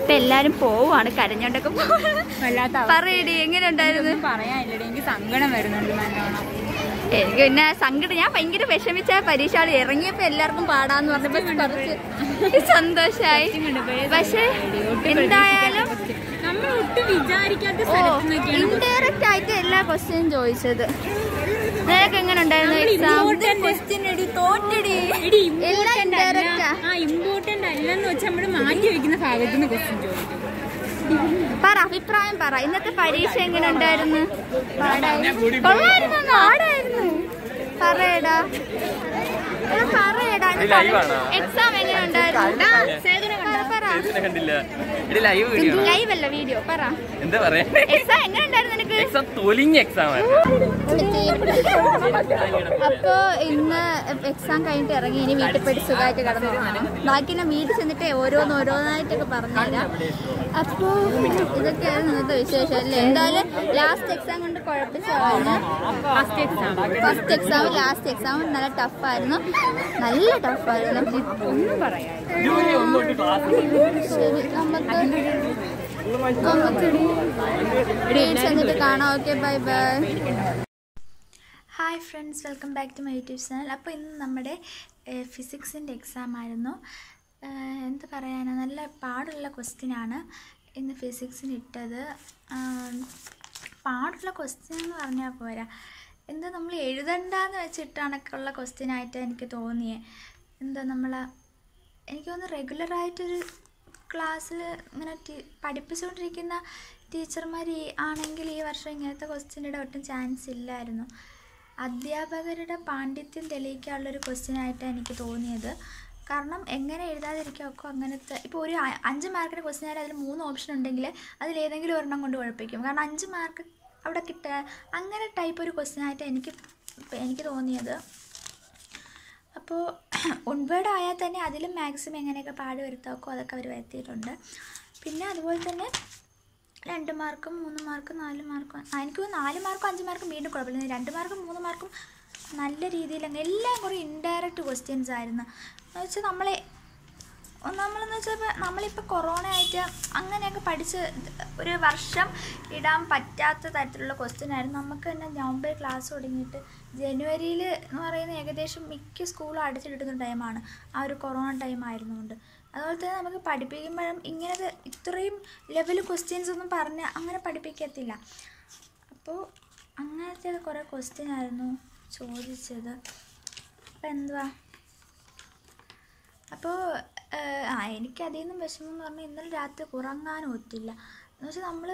ഇപ്പൊ എല്ലാരും പോവാണ് കരഞ്ഞോണ്ടൊക്കെ പറയടി എങ്ങനെ ഉണ്ടായിരുന്നു പറയാനില്ലടി എനിക്ക് സങ്കടം വരുന്നുണ്ട് നല്ലോണം. എനിക്ക് പിന്നെ സങ്കടം ഞാൻ ഭയങ്കര വിഷമിച്ച പരീക്ഷ ആൾ ഇറങ്ങിയപ്പോ എല്ലാവർക്കും പാടാന്ന് പറഞ്ഞപ്പോ കുറച്ച് സന്തോഷായി. പക്ഷെ എന്തായാലും ഇൻഡയറക്റ്റ് ആയിട്ട് എല്ലാ ക്വസ്റ്റ്യനും ചോദിച്ചത്. നിനക്ക് എങ്ങനെ ഉണ്ടായിരുന്നു എക്സാം നമ്മൾ മാറ്റി വെക്കുന്ന ഭാഗത്ത് നിന്ന് ക്വസ്റ്റ്യൻ ചോദിക്കും. പറ അഭിപ്രായം പറ. ഇന്നത്തെ പരീക്ഷ എങ്ങനെ ഉണ്ടായിരുന്നു കൊള്ളായിരുന്നു ആടായിരുന്നു പറയടാ. പറയടാ. എക്സാം എങ്ങനെ ഉണ്ടായിരുന്നു പറ കണ്ടില്ല. ഇത് ലൈവ് വീഡിയോ ലൈവ് അല്ല വീഡിയോ പറ. എന്താ പറയാ? എക്സാം എങ്ങനെ ഉണ്ടായിരുന്നു നിനക്ക്? എക്സാം തൊലിഞ്ഞ എക്സാം അപ്പൊ ഇന്ന് എക്സാം കഴിഞ്ഞിട്ട് ഇറങ്ങി ഇനി വീട്ടിൽ പോയിട്ട് സുഖമായിട്ട് കിടന്നു ബാക്കി ഞാൻ വീട്ടിൽ ചെന്നിട്ട് ഓരോന്ന് ഓരോന്നായിട്ടൊക്കെ പറഞ്ഞുതരാം. അപ്പോ ഇതൊക്കെയാണ് ഇന്നത്തെ വിശേഷം അല്ലേ? എന്തായാലും ലാസ്റ്റ് എക്സാം കൊണ്ട് കുഴപ്പമില്ല first exam first exam last exam നല്ല ടഫായിരുന്നു നല്ല ടഫായിരുന്നു ഒന്നും പറയാം കാണാം bye bye hi friends welcome back to my YouTube channel അപ്പോൾ ഇന്ന് നമ്മുടെ ഫിസിക്സിന്റെ എക്സാം ആയിരുന്നു. എന്ത് പറയാനാ നല്ല പാടുള്ള ക്വസ്റ്റ്യൻ ആണ് ഇന്ന് ഫിസിക്സിന് ഇട്ടത്. പാടുള്ള ക്വസ്റ്റ്യൻ എന്ന് പറഞ്ഞാൽ പോരാ. എന്താ നമ്മൾ എഴുതണ്ടെന്ന് വെച്ചിട്ടാണൊക്കെയുള്ള ക്വസ്റ്റ്യൻ ആയിട്ട് എനിക്ക് തോന്നിയേ. എന്താ നമ്മൾ എനിക്ക് റെഗുലറായിട്ടൊരു ക്ലാസ്സിൽ ഇങ്ങനെ പഠിപ്പിച്ചുകൊണ്ടിരിക്കുന്ന ടീച്ചർമാർ ഈ ആണെങ്കിൽ ഈ വർഷം ഇങ്ങനത്തെ ക്വസ്റ്റ്യന്റെ ഒട്ടും ചാൻസ് ഇല്ലായിരുന്നു. അധ്യാപകരുടെ പാണ്ഡിത്യം തെളിയിക്കാനുള്ളൊരു ക്വസ്റ്റ്യനായിട്ടാണ് എനിക്ക് തോന്നിയത്. കാരണം എങ്ങനെ എഴുതാതിരിക്കുക ഒക്കെ അങ്ങനത്തെ ഇപ്പോൾ ഒരു അഞ്ച് മാർക്കിന്റെ ക്വസ്റ്റ്യൻ ആയാലും അതിൽ മൂന്ന് ഓപ്ഷൻ ഉണ്ടെങ്കിൽ അതിലേതെങ്കിലും ഒരെണ്ണം കൊണ്ട് കുഴപ്പിക്കും. കാരണം അഞ്ച് മാർക്ക് അവിടെ കിട്ടുക അങ്ങനെ ടൈപ്പ് ഒരു ക്വസ്റ്റ്യൻ ആയിട്ട് എനിക്ക് എനിക്ക് തോന്നിയത്. അപ്പോൾ ഒൺവേർഡ് ആയാൽ തന്നെ അതിലും മാക്സിമം എങ്ങനെയൊക്കെ പാട് വരുത്താക്കോ അതൊക്കെ അവർ വരുത്തിയിട്ടുണ്ട്. പിന്നെ അതുപോലെ തന്നെ രണ്ട് മാർക്കും മൂന്ന് മാർക്കും നാല് മാർക്കും എനിക്ക് നാല് മാർക്കും അഞ്ച് മാർക്കും വീണ്ടും കുഴപ്പമില്ല. രണ്ട് മാർക്കും മൂന്ന് മാർക്കും നല്ല രീതിയിൽ എല്ലാം കുറേ ഇൻഡയറക്റ്റ് ക്വസ്റ്റ്യൻസ് ആയിരുന്നു. എന്ന് വെച്ചാൽ നമ്മളെ നമ്മളെന്ന് വെച്ചാൽ നമ്മളിപ്പോൾ കൊറോണ ആയിട്ട് അങ്ങനെയൊക്കെ പഠിച്ച് ഒരു വർഷം ഇടാൻ പറ്റാത്ത തരത്തിലുള്ള ക്വസ്റ്റ്യൻ ആയിരുന്നു. നമുക്ക് തന്നെ നവംബർ ക്ലാസ് തുടങ്ങിയിട്ട് ജനുവരിയിൽ എന്ന് പറയുന്ന ഏകദേശം മിക്ക സ്കൂളും അടച്ചിട്ടുന്ന ടൈമാണ് ആ ഒരു കൊറോണ ടൈം ആയിരുന്നുകൊണ്ട് അതുപോലെ തന്നെ നമുക്ക് പഠിപ്പിക്കുമ്പോഴും ഇങ്ങനത്തെ ഇത്രയും ലെവൽ ക്വസ്റ്റ്യൻസ് ഒന്നും പറഞ്ഞ് അങ്ങനെ പഠിപ്പിക്കത്തില്ല. അപ്പോൾ അങ്ങനത്തെ കുറേ ക്വസ്റ്റ്യൻ ആയിരുന്നു ചോദിച്ചത്. അപ്പോൾ എന്തുവാ? അപ്പോൾ ആ എനിക്ക് അതിൽ നിന്നും വിഷമം എന്ന് പറഞ്ഞാൽ ഇന്നലെ രാത്രി ഉറങ്ങാനും ഒത്തില്ല. എന്ന് വെച്ചാൽ നമ്മൾ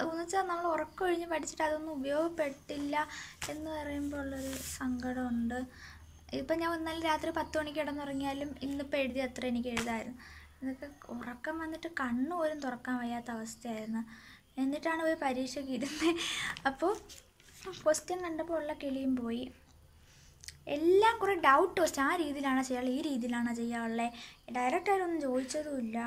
എന്ന് വെച്ചാൽ നമ്മൾ ഉറക്കമൊഴിഞ്ഞ് പഠിച്ചിട്ട് അതൊന്നും ഉപയോഗപ്പെട്ടില്ല എന്ന് പറയുമ്പോൾ ഉള്ളൊരു സങ്കടമുണ്ട്. ഇപ്പം ഞാൻ ഇന്നലെ രാത്രി പത്ത് മണിക്ക് കിടന്നുറങ്ങിയാലും ഇന്നിപ്പോൾ എഴുതി അത്ര എനിക്ക് എഴുതായിരുന്നു. ഇതൊക്കെ ഉറക്കം വന്നിട്ട് കണ്ണ് പോലും തുറക്കാൻ വയ്യാത്ത അവസ്ഥയായിരുന്നു. എന്നിട്ടാണ് പോയി പരീക്ഷയ്ക്ക് ഇരുന്നത് അപ്പോൾ ക്വസ്റ്റ്യൻ കണ്ടപ്പോൾ ഉള്ള കിളിയും പോയി. എല്ലാം കുറേ ഡൗട്ട് വെച്ചാൽ ആ രീതിയിലാണ് ചെയ്യാനുള്ളത് ഈ രീതിയിലാണോ ചെയ്യാറുള്ളത്? ഡയറക്റ്റ് ആയിട്ടൊന്നും ചോദിച്ചതുമില്ല.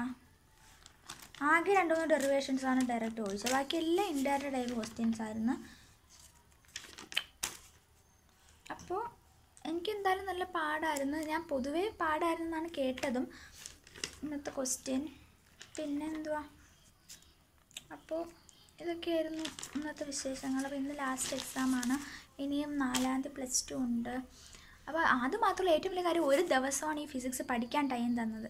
ആകെ രണ്ട് മൂന്ന് ഡെറിവേഷൻസ് ആണ് ഡയറക്റ്റ് ചോദിച്ചത്. ബാക്കി എല്ലാം ഇൻഡയറക്റ്റ് ടൈപ്പ് ക്വസ്റ്റ്യൻസ് ആയിരുന്നു. അപ്പോൾ എനിക്ക് എന്തായാലും നല്ല പാടായിരുന്നു. ഞാൻ പൊതുവേ പാടായിരുന്നു എന്നാണ് കേട്ടതും. ഇന്നത്തെ ക്വസ്റ്റ്യൻ പിന്നെന്തുവാ? അപ്പോൾ ഇതൊക്കെയായിരുന്നു ഇന്നത്തെ വിശേഷങ്ങൾ. അപ്പോൾ ഇന്ന് ലാസ്റ്റ് എക്സാമാണ് ഇനിയും നാലാം തീയതി പ്ലസ് ടു ഉണ്ട്. അപ്പോൾ അത് മാത്രമല്ല ഏറ്റവും വലിയ കാര്യം ഒരു ദിവസമാണ് ഈ ഫിസിക്സ് പഠിക്കാൻ ടൈം തന്നത്.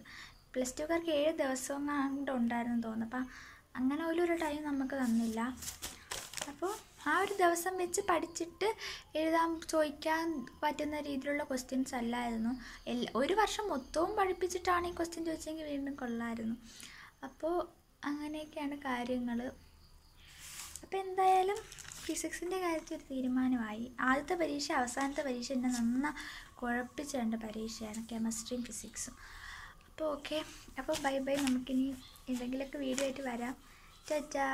പ്ലസ് ടുക്കാർക്ക് ഏഴ് ദിവസം കൊണ്ട് ഉണ്ടായിരുന്നു തോന്നുന്നു. അപ്പം അങ്ങനെ ഒരു ടൈം നമുക്ക് തന്നില്ല. അപ്പോൾ ആ ഒരു ദിവസം വെച്ച് പഠിച്ചിട്ട് എഴുതാൻ ചോദിക്കാൻ പറ്റുന്ന രീതിയിലുള്ള ക്വസ്റ്റ്യൻസ് അല്ലായിരുന്നു. ഒരു വർഷം മൊത്തവും പഠിപ്പിച്ചിട്ടാണ് ഈ ക്വസ്റ്റ്യൻ ചോദിച്ചെങ്കിൽ വീണ്ടും കൊള്ളായിരുന്നു അപ്പോൾ അങ്ങനെയൊക്കെയാണ് കാര്യങ്ങൾ. അപ്പോൾ എന്തായാലും ഫിസിക്സിന്റെ കാര്യത്തിൽ ഒരു തീരുമാനമായി. ആദ്യത്തെ പരീക്ഷ അവസാനത്തെ പരീക്ഷ എന്നെ നന്ന കുഴപ്പിച്ച രണ്ട് പരീക്ഷയാണ് കെമിസ്ട്രിയും ഫിസിക്സും. അപ്പോൾ ഓക്കെ. അപ്പോൾ ബൈ ബൈ. നമുക്കിനി എന്തെങ്കിലുമൊക്കെ വീഡിയോ ആയിട്ട് വരാം. ചാ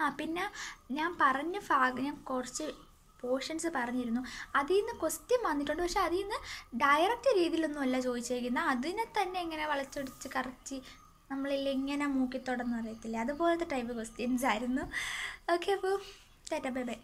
ആ പിന്നെ ഞാൻ പറഞ്ഞ ഭാഗം ഞാൻ കുറച്ച് പോർഷൻസ് പറഞ്ഞിരുന്നു. അതിൽ നിന്ന് ക്വസ്റ്റ്യൻ വന്നിട്ടുണ്ട്. പക്ഷെ അതിൽ നിന്ന് ഡയറക്റ്റ് രീതിയിലൊന്നുമല്ല ചോദിച്ചേക്കുന്നത് അതിനെ തന്നെ ഇങ്ങനെ വളച്ചൊടിച്ച് കറച്ച് നമ്മളില്ല എങ്ങനെ മൂക്കിത്തോടെന്ന് അറിയത്തില്ല അതുപോലത്തെ ടൈപ്പ് ക്വസ്റ്റ്യൻസ് ആയിരുന്നു. ഓക്കെ അപ്പോൾ ടാറ്റ ബൈ ബൈ